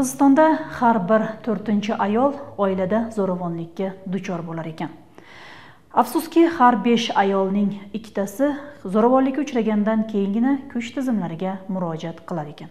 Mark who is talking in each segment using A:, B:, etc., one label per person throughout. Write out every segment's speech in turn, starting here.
A: qirg'izistonda har bir to'rtinchi ayol oilada zo'ravonlikka duchor bo'lar ekan. Afsuski har 5 ayolning ikkitasi zo'ravonlikka uchragandan keyingina kuch tizimlariga murojaat qilar ekan.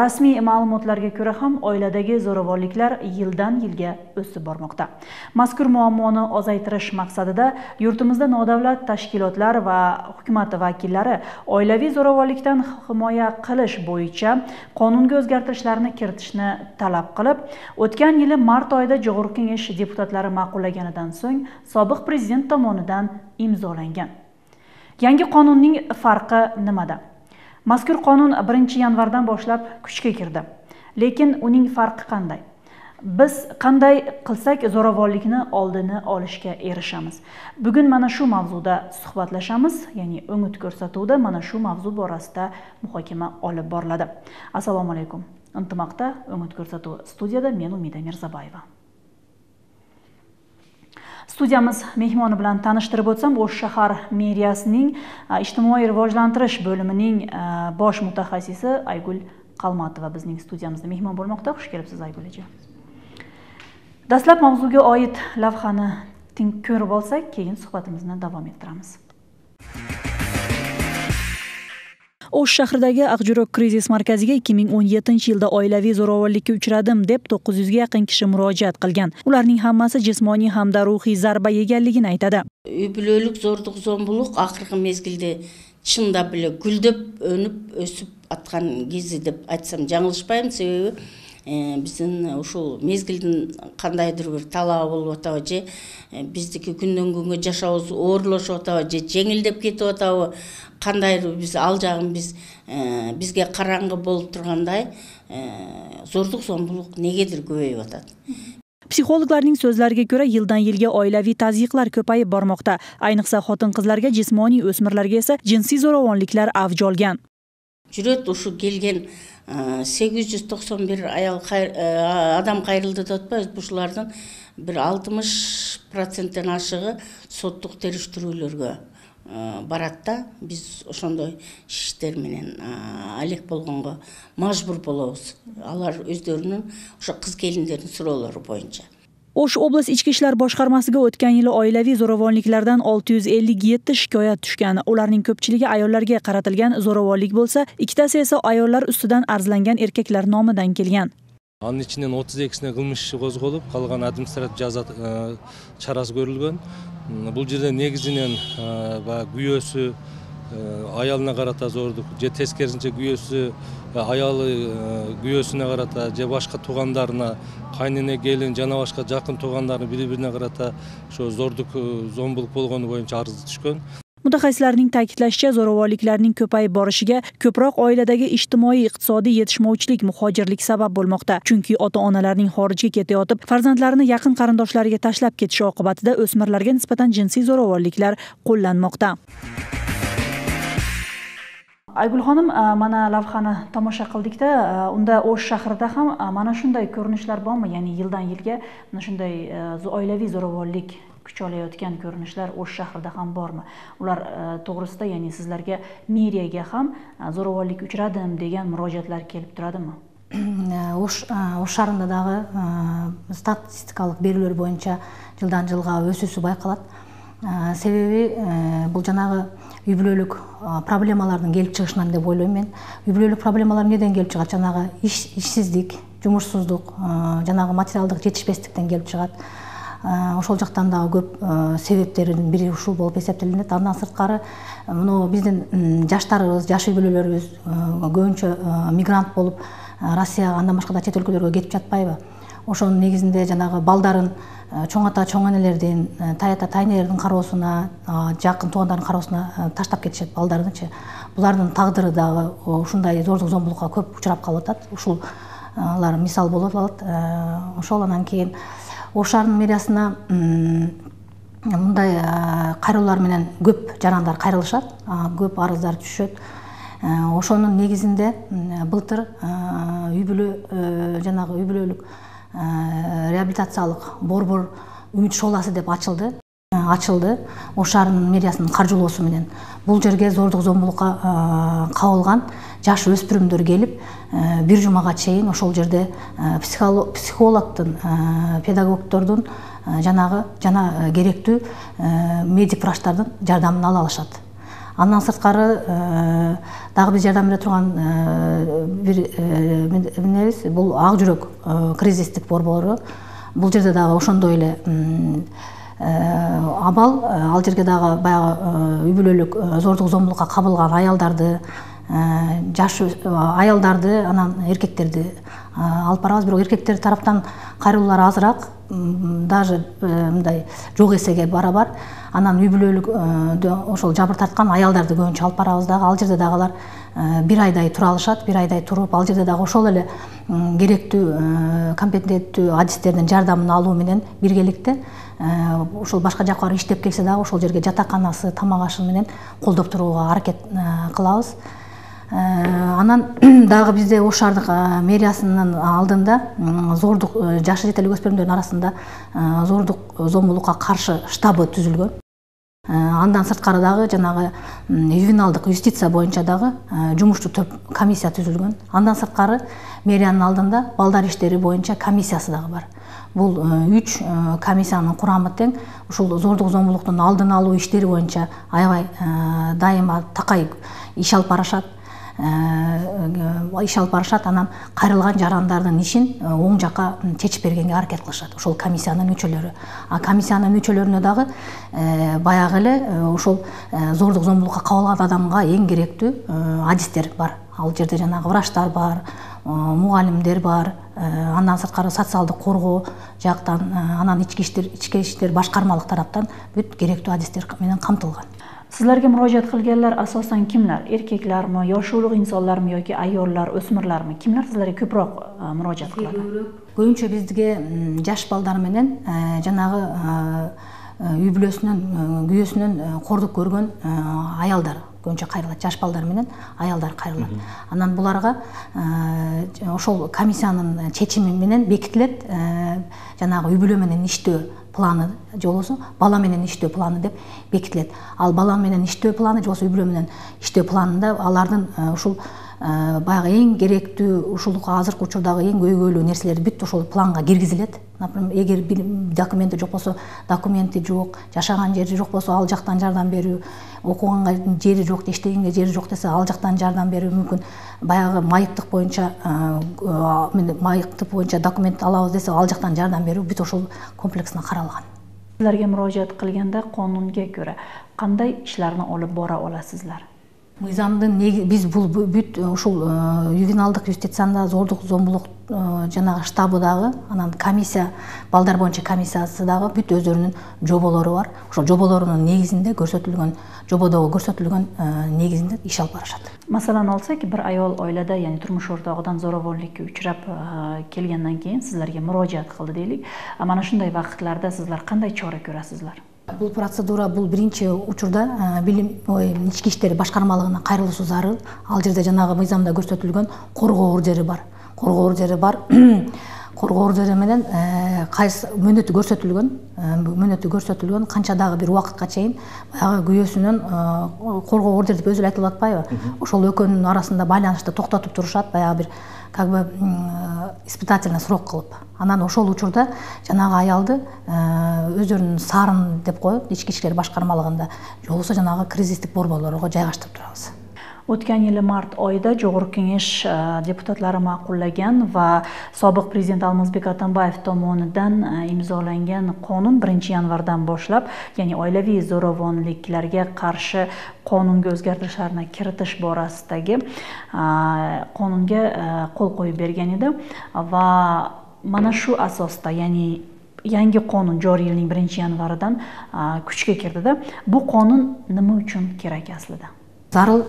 A: Rasmiy ma'lumotlarga ko'ra ham oiladagi zo'ravonliklar yildan yilga o'sib bormoqda. Mazkur muammoni ozaytirish maqsadida yurtimizda nodavlat tashkilotlar va hukumat vakillari oilaviy zo'ravonlikdan himoya qilish bo'yicha qonunga o'zgartirishlarni kiritishni talab qilib o'tgan yili mart oyida jo'g'ri kengash deputatlari ma'qullaganidan so'ng sobiq prezident tomonidan imzolangan. Yangi qonunning farqi nimada? Mazkur qonun 1 yanvardan boshlab kuchga kirdi. Lekin uning farqi qanday? Biz qanday qilsak zo'ravonlikni oldini olishga erishamiz? Bugun mana shu mavzuda suhbatlashamiz ya'ni umid ko'rsatuvda mana shu mavzu borasida muhokama olib boriladi. Assalomu alaykum. Intimoqda umid ko'rsatuvi studiyada men umida mirzabayeva. Studiyamiz mehmoni bilan tanishtirib o'tsam o'sh shahar meriyasining ijtimoiy rivojlantirish bo'limining bosh mutaxassisi aygul qalmatova bizning studiyamizda mehmon bo'lmoqda. Xush kelibsiz aygul aja dastlab mavzuga oid lavhani ko'rib olsak keyin suhbatimizni davom ettiramiz. O'sh shahridagi aqjurok krizis markaziga ikki ming o'n yettinchi yilda oilaviy zo'ravonlikka uchradim deb to'qqiz yuzga yaqin kishi murojaat qilgan. Ularning hammasi jismoniy hamda ruhiy zarba yeganligini aytadi.
B: Uy бүлөлүк зордук зомбулук акыркы мезгилде чындап эле гүлдөп өнүп өсүп аткан кези деп айтсам жаңылышпайм себеби биздин ушул мезгилдин кандайдыр бир талабы болуп атабы же биздики күндөн күнгө жашообуз оорлошуп атабы же жеңилдеп кетип атабы кандайдыр биз ал жагын биз бизге караңгы болуп тургандай зордук зомбулук негедир көбөйүп атат
A: psixologlarning so'zlariga ko'ra yildan yilga oilaviy tazyiqlar ko'payib bormoqda ayniqsa xotin qizlarga jismoniy o'smirlarga esa jinsiy zo'ravonliklar avj olgan
B: жүрөт ушу келген сегиз жүз токсон бир аял адам кайрылды деп атпайбызбы ушулардын бир алтымыш проценттен ашыгы соттук териштирүүлөргө барат да биз ошондой иштер менен алек болгонго мажбур болобуз алар өздөрүнүн ошо кыз келиндердин суроолору боюнча
A: o'sh oblast ichki ishlar boshqarmasiga o'tgan yili oilaviy zo'ravonliklardan olti yuz ellik yetti shikoyat tushgan. Ularning ko'pchiligi ayollarga qaratilgan zo'ravonlik bo'lsa ikkitasi esa ayollar ustidan arzlangan erkaklar nomidan kelgan.
C: Анын ичинен отуз экисине кылмыш иши козголуп калган административ жаза чарасы көрүлгөн бул жерде негизинен баягы күйөөсү аялына карата зордук же тескерисинче күйөөсү аялы күйөөсүнө карата же башка туугандарына кайнене келин жана башка жакын туугандарына бири бирине карата ошо зордук зомбулук болгону боюнча арыз түшкөн
A: mutaxassislarning ta'kidlashicha zo'ravonliklarning ko'payib borishiga ko'proq oiladagi ijtimoiy iqtisodiy yetishmovchilik muhojirlik sabab bo'lmoqda. Chunki ota onalarning xorijga ketayotib farzandlarini yaqin qarindoshlariga tashlab ketishi oqibatida o'smirlarga nisbatan jinsiy zo'ravonliklar qo'llanmoqda. Aygul xonim e, mana lavhani tomosha qildikda e, unda o'sh shahrida ham e, mana shunday ko'rinishlar bormi? Ya'ni yildan yilga mana shunday oilaviy zo'ravonlik kuch olayotgan ko'rinishlar o'sh shahrida ham bormi? Ular to'g'risida ya'ni sizlarga meriyaga ham zo'ravonlikka uchradim degan murojaatlar kelib turadimi?
D: O'sh o'sh шаарында statistikalik статистикалык берүүлөр боюнча жылдан жылга өсүүсү байкалат себеби бул жанагы үй бүлөлүк проблемалардын келип чыгышынан деп ойлойм мен. Үй бүлөлүк проблемалар эмнеден келип чыгат? Жанагы ишсиздик жумушсуздук жанагы материалдык жетишпестиктен келип чыгат. Ошол жактан дагы көп себептердин бири ушул болуп эсептелинет. Андан сырткары мына биздин жаштарыбыз жаш үй бүлөлөрүбүз көбүнчө мигрант болуп россияга андан башка да чет өлкөлөргө кетип жатпайбы ошонун негизинде жанагы балдарын чоң ата чоң энелердин тай ата тайнелердин кароосуна жакын туугандардын кароосуна таштап кетишет балдардычы булардын тагдыры дагы ушундай зордук зомбулукка көп учурап калып атат. Ушулар мисал боло алат ошол анан кийин ош шаарынын мэриясына мындай кайрылуулар менен көп жарандар кайрылышат көп арыздар түшөт. Ошонун негизинде былтыр үй бүлө жанагы үй бүлөлүк реабилитациялык борбор үмүт шооласы деп ачылды. Ачылды. Ош шаарынын мэриясынын каржылоосу менен. Бул жерге зордук зомбулукка кабылган жаш өспүрүмдөр келип бир жумага чейин ошол жерде психологдун педагогдордун жанагы жана керектүү медик врачтардын жардамын ала алышат. Андан сырткары дагы биз жардам бере турган бир эмнебиз бул ак жүрөк кризистик борбору бул жерде дагы ошондой эле абал ал жерге дагы баягы үй бүлөлүк зордук зомбулукка кабылган аялдарды жаш аялдарды анан эркектерди алып барабыз. Бирок эркектер тараптан кайрылуулар азыраак. Даже мындай жок эсеге барабар анан үй бүлөлүк ошол жабыр тарткан аялдарды көбүнчө алып барабыз дагы. Ал жерде дагы алар бир айдай тура алышат бир айдай туруп ал жерде дагы ошол эле керектүү компетенттүү адистердин жардамын алуу менен биргеликте ошол башка жака барып иштеп келсе дагы ошол жерге жатаканасы тамак ашы менен колдоп турууга аракет кылабыз анан дагы бизде ош шаардык мэриясынын алдында зордук жаш жетелик өспүрүмдөрдүн арасында зордук зомбулукка каршы штабы түзүлгөн. Андан сырткары дагы жанагы ювеналдык юстиция боюнча дагы жумушчу топ комиссия түзүлгөн. Андан сырткары мэриянын алдында балдар иштери боюнча комиссиясы дагы бар. Бул үч комиссиянын курамы тең. Ушул зордук зомбулуктун алдын алуу иштери боюнча аябай дайыма такай иш алып барышат иш алып барышат анан кайрылган жарандардын ишин оң жака чечип бергенге аракет кылышат ошол комиссиянын мүчөлөрү а комиссиянын мүчөлөрүнө дагы баягы эле ошол зордук зомбулукка кабылган адамга эң керектүү адистер бар. Ал жерде жанагы врачтар бар мугалимдер бар андан сырткары социалдык коргоо жактан анан ички иштер ички иштер башкармалык тараптан бүт керектүү адистер менен камтылган.
A: Sizlarga murojaat qilganlar asosan kimlar? Erkaklarmi yoshi ulug' insonlarmi yoki ayollar o'smirlarmi? Kimlar sizlarga ko'proq e, murojaat qiladi?
D: Көбүнчө бизге жаш балдар менен жанагы үй бүлөсүнөн күйөөсүнөн кордук көргөн аялдар көбүнчө кайрылат жаш балдар менен аялдар кайрылат анан буларга ошол комиссиянын чечими менен бекитилет жанагы үй бүлө менен иштөө планы же болбосо бала менен иштөө планы деп бекитилет ал бала менен иштөө планы же болбосо үй бүлө менен иштөө планында алардын ушул баягы эң керектүү ушул азыркы учурдагы эң көйгөйлүү нерселер бүт ошол планга киргизилет. Например эгер документи жок болсо документи жок жашаган жери жок болсо ал жактан жардам берүү окуганга жери жок иштегенге жери жок десе ал жактан жардам берүү мүмкүн. Баягы майыптык боюнча майыптык боюнча документ алабыз десе ал жактан жардам берүү бүт ошол комплексно каралган.
A: Силерге мурожаат кылганда конунга көрө кандай ишlarni olib бора оласыздар
D: мыйзамдын биз бул бүт ушул ювеналдык юстицияда зордук зомбулук жанагы штабы дагы анан комиссия балдар боюнча комиссиясы дагы бүт өздөрүнүн жоболору бар. Ошол жоболорунун негизинде көрсөтүлгөн жободогу көрсөтүлгөн негизинде иш алып барышат.
A: Masalan olsak bir ayol oilada ya'ni turmush o'rtog'idan zo'ravonlikka uchrab kelgandan keyin sizlarga murojaat qildi deylik mana shunday vaqtlarda sizlar qanday chora ko'rasizlar
D: бул процедура бул биринчи учурда билим ой ички иштер башкармалыгына кайрылуусу зарыл ал жерде жанагы мыйзамда көрсөтүлгөн коргоо ордери бар. Коргоо ордери бар. Коргоо ордери менен кайсы мөөнөтү көрсөтүлгөн мөөнөтү көрсөтүлгөн канча дагы бир убакытка чейин баягы күйөөсүнөн коргоо ордер деп өзү эле айтылып атпайбы ошол экөөнүн арасында байланышты токтотуп турушат баягы бир как бы испытательный срок кылып анан ошол учурда жанагы аялды өздөрүнүн сарын деп коет ички иштер башкармалыгында же болбосо жанагы кризистик борборлорго жайгаштырып турабыз
A: o'tgan yili mart oyida jo'g'ri kengash e, deputatlari ma'qullagan va sobiq prezident almazbek atambayev tomonidan e, imzolangan qonun 1 yanvardan boshlab ya'ni oilaviy zo'ravonliklarga qarshi qonunga o'zgartirishlarni kiritish borasidagi e, qonunga qo'l qo'yib bergan edi. Va mana shu asosda ya'ni yangi qonun joriy yilning 1 yanvaridan kuchga kirdida. Bu qonun nima uchun kerak aslida?
D: Зарыл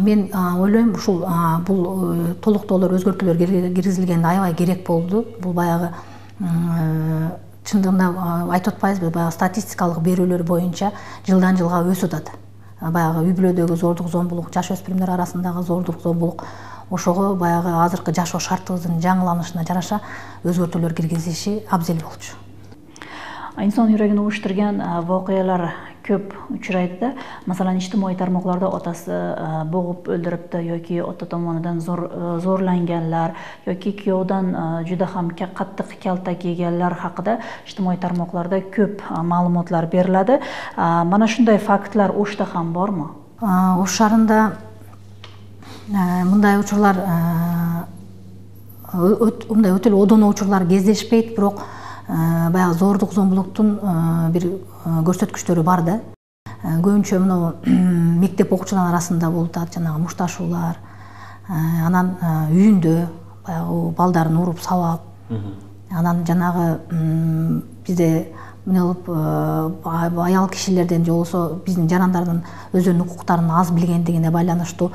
D: мен ойлойм ушул бул толуктоолор өзгөртүүлөр киргизилген аябай керек болду. Бул баягы чындыгында айтып атпайбызбы баягы статистикалык берүүлөр боюнча жылдан жылга өсүп атат. Баягы үй бүлөдөгү зордук зомбулук жаш өспүрүмдөр арасындагы зордук зомбулук ошого баягы азыркы жашоо шартыбыздын жаңыланышына жараша өзгөртүүлөр киргизиши абзел болчу
A: inson yuragini uvushtirgan e, voqealar ko'p uchraydida. Masalan ijtimoiy tarmoqlarda otasi e, bo'g'ib o'ldiribdi yoki ota tomonidan e, zo'rlanganlar yoki kuyovdan juda ham qattiq kaltak yeganlar haqida ijtimoiy tarmoqlarda ko'p ma'lumotlar beriladi. Mana shunday faktlar o'shda ham bormi?
D: Osh shahrында bunday учурлар мындай өтө эле одоно учурлар кездешпейт бирок баягы зордук зомбулуктун бир көрсөткүчтөрү бар да. Көбүнчө мына мектеп окуучулар арасында болуп атат жанагы мушташуулар. Анан үйүндө баягы балдарын уруп сабап анан жанагы бизде эмне болуп аял кишилерден же болбосо биздин жарандардын өздөрүнүн укуктарын аз билгендигине байланыштуу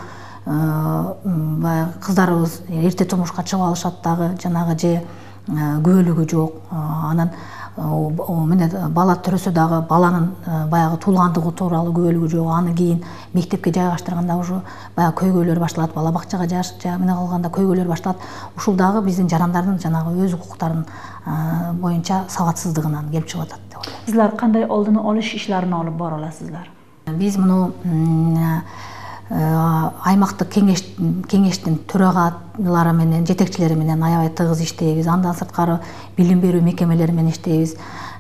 D: баягы кыздарыбыз эрте турмушка чыгып алышат дагы жанагы же күбөлүгү жок. Анан эмне бала төрөсө дагы баланын баягы туулгандыгы тууралуу күбөлүгү жок. Аны кийин мектепке жайгаштырганда уже баягы көйгөйлөр башталат бала бакчага эмне кылганда көйгөйлөр башталат. Ушул дагы биздин жарандардын жанагы өз укуктарын боюнча сабатсыздыгынан келип чыгып атат деп ойлойм.
A: Силер кандай олдун олуш ишлерин алып бара аласыздар?
D: Биз муну аймактык кеңеш кеңештин төрагалары менен жетекчилери менен аябай тыгыз иштейбиз андан сырткары билим берүү мекемелери менен иштейбиз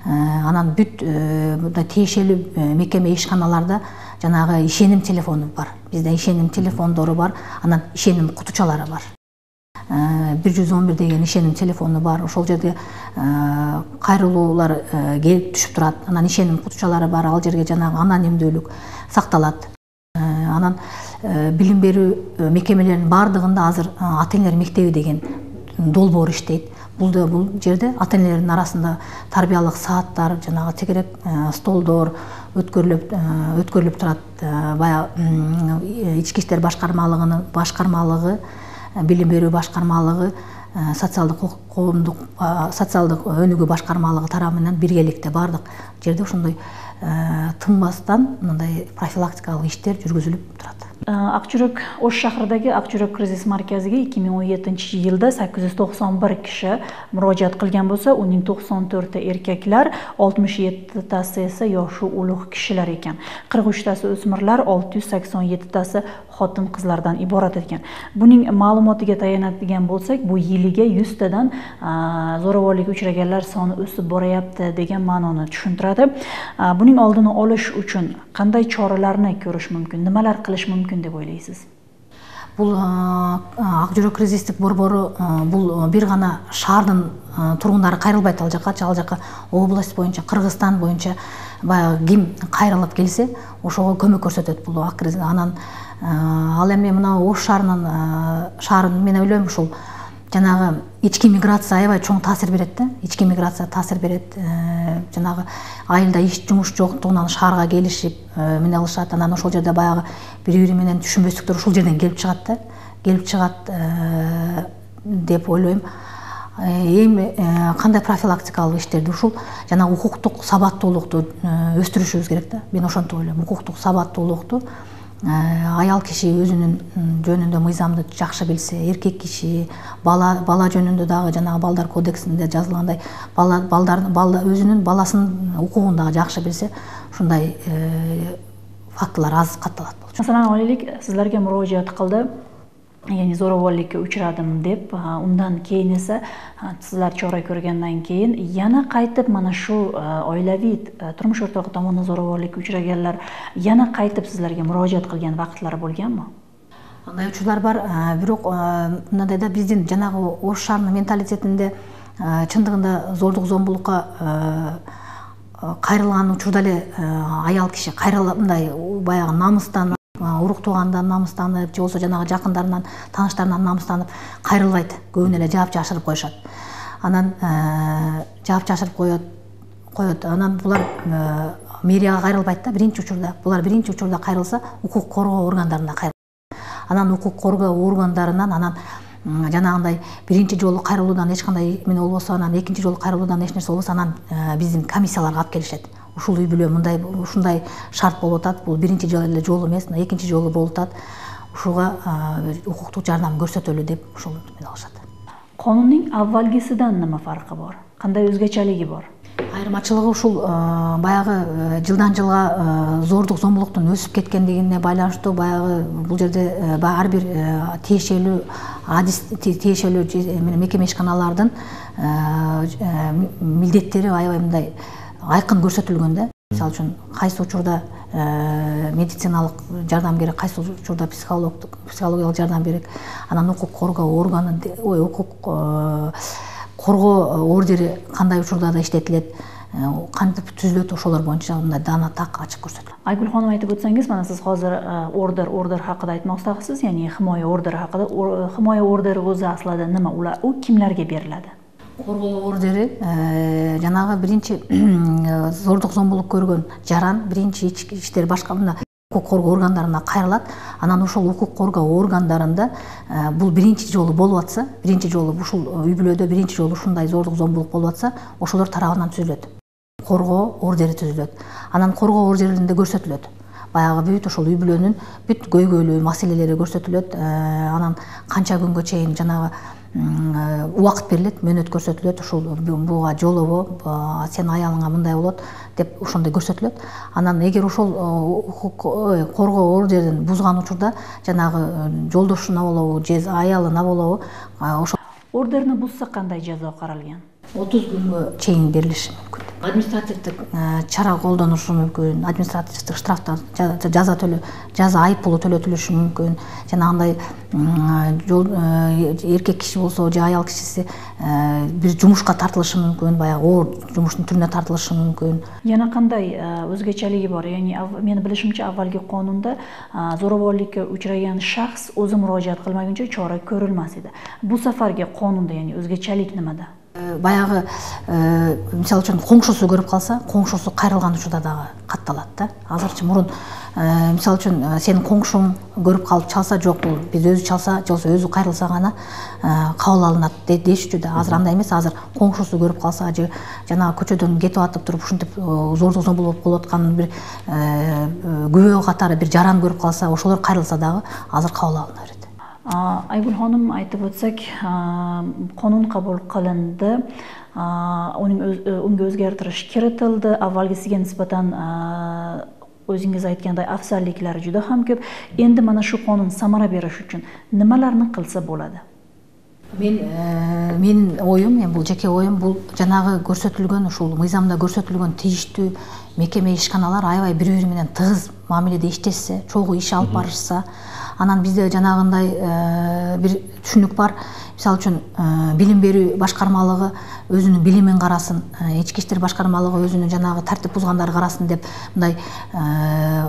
D: анан бүт мындай тиешелүү мекеме ишканаларда жанагы ишеним телефону бар. Бизде ишеним телефондору бар анан ишеним кутучалары бар. Бир жүз он бир деген ишеним телефону бар. Ошол жерде кайрылуулар келип түшүп турат анан ишеним кутучалары бар. Ал жерге жанагы анонимдүүлүк сакталат анан билим берүү мекемелеринин баардыгында азыр ата энелер мектеби деген долбоор иштейт. Бул да бул жерде ата энелердин арасында тарбиялык сааттар жанагы тегерек столдор өткөрүлүп өткөрүлүп турат. Баягы ички иштер башкармалыгынын башкармалыгы билим берүү башкармалыгы Э, социалдык коомдук э, социалдык өнүгүү башкармалыгы тарабынан биргеликте бардык. Жерде ошондой э, тынбастан мындай профилактикалык иштер жүргүзүлүп турат.
A: Ак жүрөк ош шаарындагы ак жүрөк кризис маркезиге эки миң он жетинчи жылда саккиз жүз токсон бир киши мурожаат кылган болсо унун токсон төртү эркектер алтымыш жетитаси эсе жашы улуг кишилер экен. кырк үчтаси өсмүрлөр алты жүз сексен жетитаси хотын кызлардан иборат экен буning ma'lumotiga таянат деген болсок бул yiliga yuztadan zo'ravonlikka uchraganlar soni o'sib boryapti degan ma'noni tushuntiradi. Buning oldini olish uchun qanday choralarni ko'rish mumkin nimalar qilish mumkin deb o'ylaysiz?
D: Бул ак жүрөк кризистик борбору бул бир гана шаардын тургундары кайрылбайт ал жаккачы ал жака область боюнча кыргызстан боюнча баягы ким кайрылып келсе ошого көмөк көрсөтөт бул анан ал эми мына ош шаарынын шаарын мен ойлойм ушул жанагы ички миграция аябай чоң таасир берет да. Ички миграция таасир берет. Жанагы айылда иш жумуш жоктугунан шаарга келишип эмне кылышат анан ошол жерде баягы бири бири менен түшүнбөстүктөр ушул жерден келип чыгат да. Келип чыгат деп ойлойм. Эми кандай профилактикалык иштерди ушул жанагы укуктук сабаттуулукту өстүрүшүбүз керек да. Мен ошентип ойлойм укуктук сабаттуулукту аял киши өзүнүн жөнүндө мыйзамды жакшы билсе эркек киши бала бала жөнүндө дагы жанагы балдар кодексинде жазылгандай бала балдар өзүнүн баласынын укугун дагы жакшы билсе ушундай фактылар аз катталат болчу.
A: Маселен алайлык силерге муроожаат кылды. Яғни зороборликке учурадым деп ундан кийин эсе силер чора көргөндөн кийин яна кайтып mana shu oilaviy turmush o'rtog'i tomonidan zo'ravonlikka uchraganlar yana qaytib sizlarga murojaat qilgan vaqtlari bo'lganmi
D: андай учурлар бар бирок мындай да биздин жанагы ош шаарынын менталитетинде чындыгында зордук зомбулукка кайрылган учурда эле аял киши кайрылып мындай баягы намыстан уруктуугандан намыстанып же болбосо жанагы жакындарынан тааныштарынан намыстанып кайрылбайт көбүнө эле жаап жашырып коюшат анан жаап жашырып коет коет анан булар мэрияга кайрылбайт да биринчи учурда. Булар биринчи учурда кайрылса укук коргоо органдарына кайрылат анан укук коргоо органдарынан анан жанагындай биринчи жолу кайрылуудан эч кандай эмне болбосо анан экинчи жолу кайрылуудан эч нерсе болбосо анан биздин комиссияларга алып келишет. Ушул үй бүлө мындай ушундай шарт болуп атат. Бул биринчи эле жолу эмес мына экинчи жолу болуп атат. Ушуга укуктук жардам көрсөтөлү деп ушул эмне кылышат
A: конундун аввалгисидан нема фаркы бар кандай өзгөчөлүгү бар?
D: Айырмачылыгы ушул баягы жылдан жылга зордук зомбулуктун өсүп кеткендигине байланыштуу баягы бул жерде ар бир тиешелүү адис тиешелүү мекеме ишканалардын милдеттери аябай мындай айкын көрсөтүлгөн да мисалы үчүн кайсы учурда медициналык жардам керек кайсы учурда психологиялык жардам керек анан укук коргоо органы ой укук коргоо ордери кандай учурда иштетилет кантип түзүлөт ошолор боюнча мындай даана так ачык көрсөтүлөт.
A: Айгүл ханым айтып өтсеңиз мана сиз азыр ордер ордер хакында айтмакчысыз яғни химоя ордери хакында химоя ордери өзү аслында нема улар у кимдерге берилет
D: коргоо ордери жанагы биринчи зордук зомбулук көргөн жаран биринчи ички иштер башка мына укук коргоо органдарына кайрылат анан ошол укук коргоо органдарында бул биринчи жолу болуп атса биринчи жолу ушул үй бүлөдө биринчи жолу ушундай зордук зомбулук болуп атса ошолор тарабынан түзүлөт. Коргоо ордери түзүлөт. Анан коргоо ордеринде көрсөтүлөт. Баягы бүт ошол үй бүлөнүн бүт көйгөйлүү маселелери көрсөтүлөт. Анан канча күнгө чейин жанагы убакыт берилет мөөнөт көрсөтүлөт ушул буга жолобо сенин аялыңа мындай болот деп ошондой көрсөтүлөт. Анан эгер ошол коргоо ордерин бузган учурда жанагы жолдошуна болобу же аялына болобу ошо
A: ордерни бузса кандай жаза каралган
D: отуз күнгө чейин берилиши мүмкүн. Административдик чара колдонушу мүмкүн административдик штрафтар жаза төлө жаза айып пулу төлөтүлүшү мүмкүн. Жанагындай жол эркек киши болсо же аял кишиси бир жумушка тартылышы мүмкүн баягы оор жумуштун түрүнө тартылышы мүмкүн.
A: Жана кандай өзгөчөлүгү бар? Яғни менин билишимче аввалки конунда зороборлукка учраган шахс өзү мурожаат кылмагунча чора көрүлмөс эди. Бул сафарки конунда яғни өзгөчөлүк немеде
D: баягы мисалы үчүн коңшусу көрүп калса коңшусу кайрылган учурда дагы катталат да. Азырчы мурун мисалы үчүн сенин коңшуң көрүп калып чалса жок бул биз өзү чалса же болбосо өзү кайрылса гана кабыл алынат дешчү да. Азыр андай эмес. Азыр коңшусу көрүп калса же жанагы көчөдөн кетип атып туруп ушинтип зордук зомбулук болуп атканын бир күбө катары бир жаран көрүп калса ошолор кайрылса дагы азыр кабыл алына берет
A: айгүл ханым айтып өтсек конун кабыл кылынды унга өзгертиш киритилди аввалгисиге нисбатан өзүңүз айткандай афзалликтери жуда ham көп. Энди mana shu qonun samara berish uchun nimalarni qilsa bo'ladi
D: мен менин оюм эми бул жеке оюм бул жанагы көрсөтүлгөн ушул мыйзамда көрсөтүлгөн тийиштүү мекеме ишканалар аябай бири бири менен тыгыз мамиледе иштешсе чогуу иш алып барышса анан бизде жанагындай бир түшүнүк бар. Мисалы үчүн билим берүү башкармалыгы өзүнүн билимин карасын ички иштер башкармалыгы өзүнүн жанагы тартип бузгандарды карасын деп мындай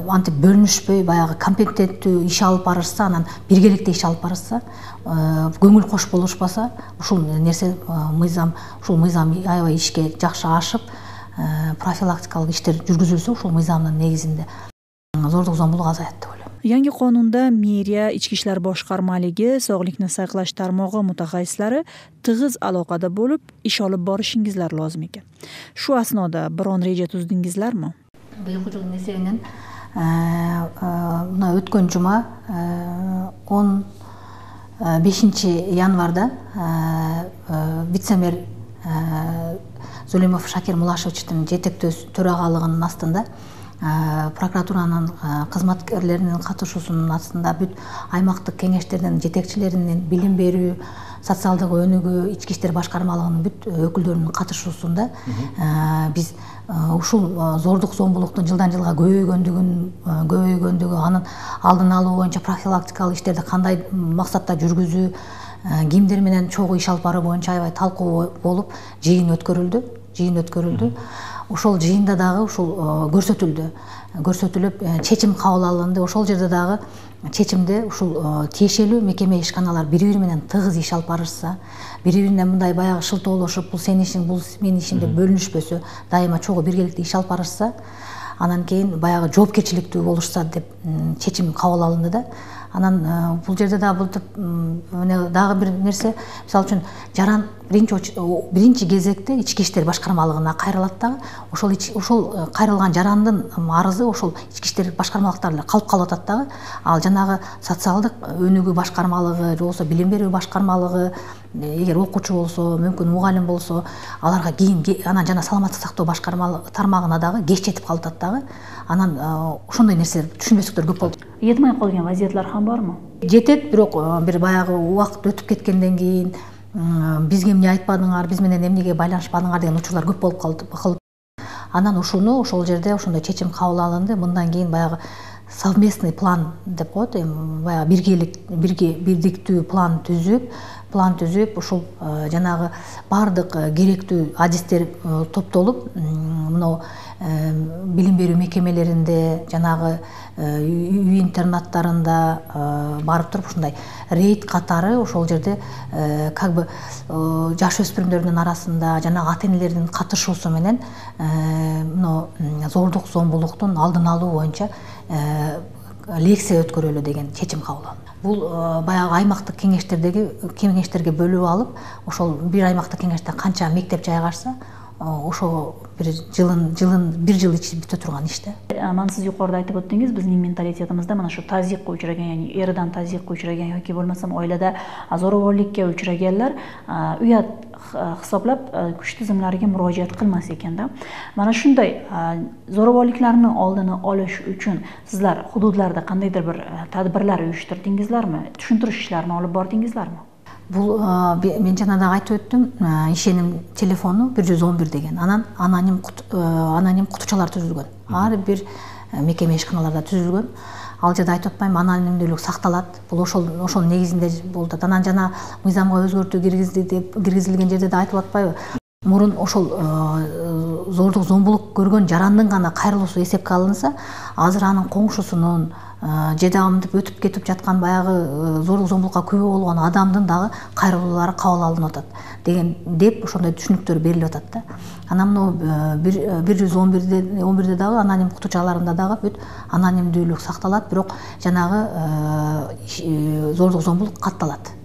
D: антип бөлүнүшпөй баягы компетенттүү иш алып барышса анан биргеликте иш алып барышса көңүл кош болушпаса ушул нерсе мыйзам ушул мыйзам аябай ишке жакшы ашып профилактикалык иштер жүргүзүлсө ушул мыйзамдын негизинде зордук зомбулук азаят деп ойлойм
A: yangi qonunda meriya ichki ishlar boshqarmaligi sog'liqni saqlash tarmog'i mutaxassislari tig'iz aloqada bo'lib ish olib borishingizlar lozim ekan. Shu asnoda biron reja tuzdingizlarmi?
D: Mana o'tgan juma мына өткөн жума он бешинчи январда вице мэр зулимов шакир мулашевичтин жетектөө төрагалыгынын астында прокуратуранын кызматкерлеринин катышуусунун астында бүт аймактык кеңештердин жетекчилеринин билим берүү социалдык өнүгүү ички иштер башкармалыгынын бүт өкүлдөрүнүн катышуусунда биз ушул зордук зомбулуктун жылдан жылга көбөйгөндүгүн көбөйгөндүгү анын алдын алуу боюнча профилактикалык иштерди кандай максатта жүргүзүү кимдер менен чогуу иш алып баруу боюнча аябай талкуу болуп жыйын өткөрүлдү жыйын өткөрүлдү. Ошол жыйында дагы ушул көрсөтүлдү. Көрсөтүлүп чечим кабыл алынды. Ошол жерде дагы чечимде ушул тиешелүү мекеме ишканалар бири бири менен тыгыз иш алып барышса бири бирине мындай баягы шылтоолошуп бул сенин ишиң бул менин ишим деп бөлүнүшпөсө дайыма чогуу биргеликте иш алып барышса анан кийин баягы жоопкерчиликтүү болушса деп чечим кабыл алынды да анан бул жерде дагы былтыр дагы бир нерсе. Мисалы үчүн жаран биринчи биринчи кезекте ички иштер башкармалыгына кайрылат дагы. Ошол ошол кайрылган жарандын арызы ошол ички иштер башкармалыктарында калып калып атат дагы. Ал жанагы социалдык өнүгүү башкармалыгы же болбосо билим берүү башкармалыгы эгер окуучу болсо мүмкүн мугалим болсо аларга кийин анан жана саламаттык сактоо башкармалык тармагына дагы кеч жетип калып атат дагы. Анан ошондой нерселер түшүнбөстүктөр көп болду.
A: Жетмей калган вазиятлар ham бармы?
D: Жетет бирок бир баягы убакыт өтүп кеткенден кийин бизге эмне айтпадыңар биз менен эмнеге байланышпадыңар деген учурлар көп болуп калды анан ушуну ошол жерде ошондой чечим кабыл алынды. Мындан кийин баягы совместный план деп коет эми баягы биргелик бирге бирдиктүү план түзүп план түзүп ушул жанагы баардык керектүү адистер топтолуп мынау билим берүү мекемелеринде жанагы үй интернаттарында барып туруп ушундай рейд катары ошол жерде как бы жаш өспүрүмдөрдүн арасында жанагы ата энелердин катышуусу менен мына зордук зомбулуктун алдын алуу боюнча лекция өткөрөлү деген чечим кабыл алынды бул баягы аймактык кеңештердеги кеңештерге бөлүп алып ошол бир аймактык кеңеште канча мектеп жайгашса ошого бир жылын жылын бир жыл ичинде бүтө турган иш да
A: анан сиз жукарыда айтып өттүңүз биздин менталитетибизде мына ушу тазикке учураган яғни эрден тазикке учураган yoki bo'lmasam oilada zo'ravonlikka uchraganlar uyat hisoblab kuch tizimlariga murojaat qilmas ekanda mana shunday zo'ravonliklarni oldini olish uchun sizlar hududlarda qandaydir bir tadbirlar uyushtirdingizlarmi tushuntirish ishlarini olib bordingizlarmi
D: бул мен жана дагы айтып өттүм ишеним телефону бир жүз он бир деген. Анан аноним аноним кутучалар түзүлгөн ар бир мекеме ишканаларда түзүлгөн ал жерде айтып атпаймынбы анонимдүүлүк сакталат бул ошол ошонун негизинде болуп атат анан жана мыйзамга өзгөртүү киргизди деп киргизилген жерде да айтылып атпайбы мурун ошол зордук зомбулук көргөн жарандын гана кайрылуусу эсепке алынса азыр анын коңшусунун же дагы мынтип өтүп кетип жаткан баягы зордук зомбулукка күбө болгон адамдын дагы кайрылуулары кабыл алынып атат деген деп ошондой түшүнүктөр берилип атат да. Анан мына бир жүз он бирде он бирде дагы аноним кутучаларында дагы бүт анонимдүүлүк сакталат бирок жанагы зордук зомбулук катталат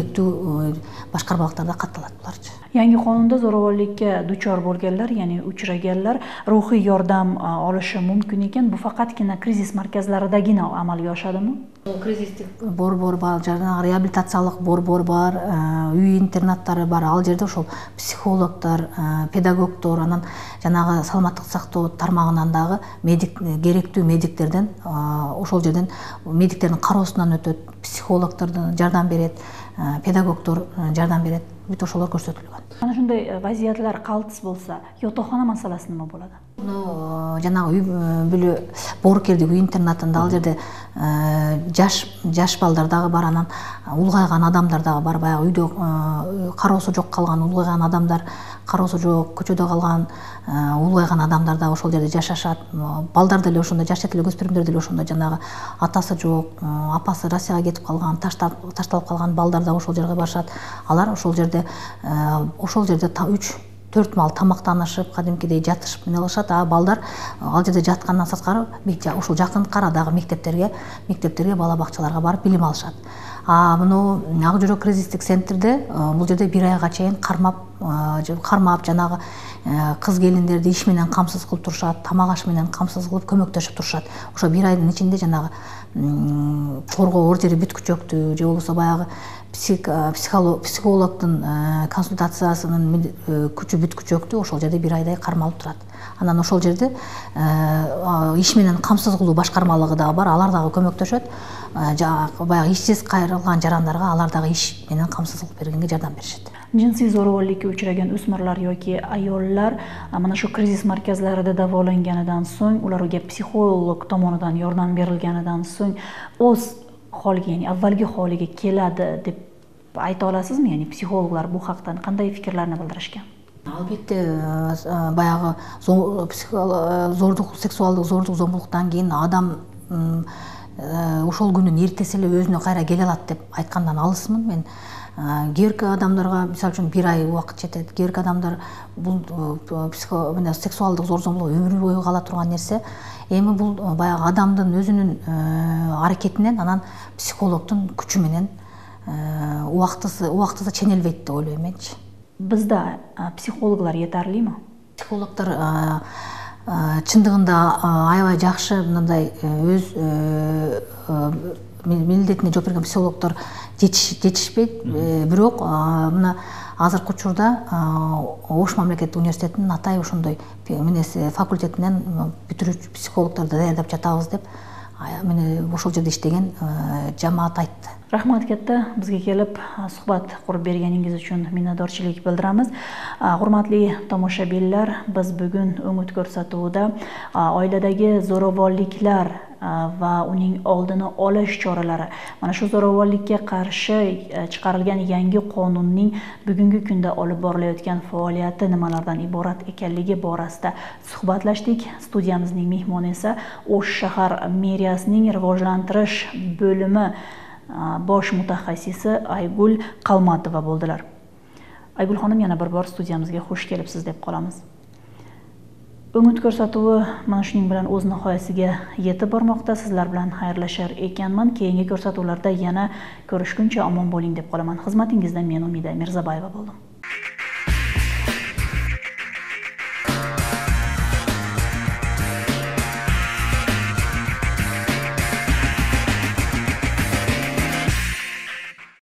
D: керектүү башкармалыктарда катталат буларчы
A: yangi qonunda zo'ravonlikka duchor bo'lganlar ya'ni uchraganlar ruhiy yordam olishi mumkin ekan bu faqatgina krizis markazlaridagina amalga oshadimi?
D: Кризистик. Борбор бар жанагы реабилитациялык борбор бар үй интернаттары бар. Ал жерде ошол психологдор педагогдор анан жанагы саламаттык сактоо тармагынан дагы медик керектүү медиктерден ошол жерден медиктердин кароосунан өтөт психологдордон жардам берет. Педагогдор жардам берет бүт ошолор көрсөтүлгөн.
A: Ana shunday vaziyatlar qaltis bo'lsa yotoqxona masalasi nima bo'ladi
D: жанагы үй бүлө боорукердик үй интернатында. Ал жерде жаш жаш балдар дагы бар анан улгайган адамдар дагы бар. Баягы үйдө кароосу жок калган улгайган адамдар кароосу жок көчөдө калган улгайган адамдар дагы ошол жерде жашашат. Балдар деле ошондой жаш эле өспүрүмдөр деле ошондой жанагы атасы жок апасы россияга кетип калган ташталып калган балдар дагы ошол жерге барышат. Алар ошол жерде ошол жерде үч төрт маал тамактанышып кадимкидей жатышып кылышат а балдар ал жерде жаткандан сырткары ушул жакын арадагы мектептерге мектептерге бала бакчаларга барып билим алышат а мынау ак жүрөк кризистик центрде бул жерде бир айга чейин кармап кармап жанагы кыз келиндерди иш менен камсыз кылып турушат тамак аш менен камсыз кылып көмөктөшүп турушат ошо бир айдын ичинде жанагы коргоо ордери бүткүчөктү же болбосо баягы Э, психологдун э, консультациясынын э, күчү бүткүчөктү ошол жерде бир айдай кармалып турат анан ошол жерде иш менен камсыз кылуу башкармалыгы дагы бар алар дагы көмөктөшөт баягы ишсиз кайрылган жарандарга алар дагы иш менен камсыз кылып бергенге жардам беришет
A: jinsiy zo'ravonlikka uchragan o'smirlar yoki ayollar mana shu krizis markazlarida davolanganidan so'ng ularga psixolog tomonidan yordam berilganidan so'ng o'z holiga ya'ni avvalgi holiga keladi deb ayta olasizmi? Ya'ni psixologlar bu haqda qanday fikrlarni bildirishgan?
D: Албетте баягы зордук сексуалдык зордук зомбулуктан кийин адам ошол күнүн эртеси эле өзүнө кайра келе алат деп айткандан алысмын мен кээ бирки адамдарга мисалы үчүн бир ай убакыт жетет кээ бирки адамдар бул мына сексуалдык зор зомбулук өмүр бою кала турган нерсе эми бул баягы адамдын өзүнүн аракетинен анан психологдун күчү менен убактысы убактысы ченелбейт деп ойлойм менчи
A: bizda psixologlar yetarlimi
D: психологтор чындыгында аябай жакшы мындай өз милдетине жооп берген психологдор жетишпейт бирок мына азыркы учурда ош мамлекеттик университетинин атай ошондой эмнеси факультетинен бүтүрүүчү психологдорду даярдап жатабыз деп міне ошол жерде иштеген жамаат айтты
A: rahmat katta bizga kelib suhbat qurib berganingiz uchun minnatdorchilik bildiramiz. Hurmatli tomoshabinlar biz bugun umid ko'rsatuvida oiladagi zo'ravonliklar va uning oldini olish choralari. Mana shu zo'ravonlikka qarshi chiqarilgan yangi qonunning bugungi kunda olib borilayotgan faoliyati nimalardan iborat ekanligi borasida suhbatlashdik. Studiyamizning mehmoni esa o'sh shahar meriyasining rivojlantirish bo'limi bosh mutaxassisi aygul qalmatova bo'ldilar. Aygul xonim yana bir bor studiyamizga xush kelibsiz deb qolamiz. Umid ko'rsatuvi mana shuning bilan o'z nihoyasiga yetib bormoqda. Sizlar bilan xayrlashar ekanman. Keyingi ko'rsatuvlarda yana ko'rishguncha omon bo'ling deb qolaman. Xizmatingizda men umida mirzabayeva bo'ldim.